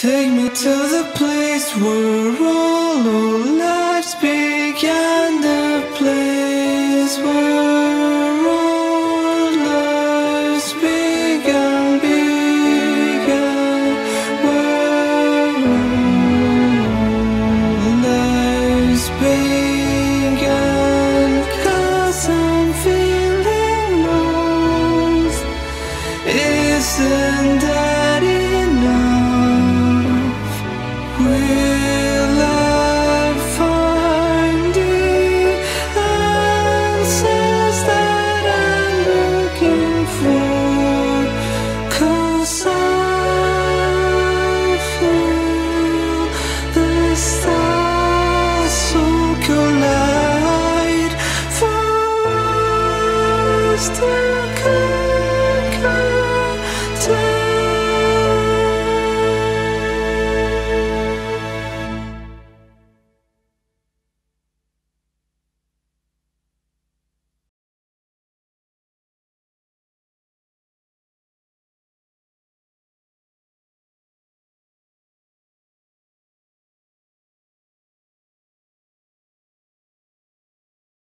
Take me to the place where all our lives began, the place where all lives began, began, where all lives began. Cause I'm feeling lost, isn't your light for us.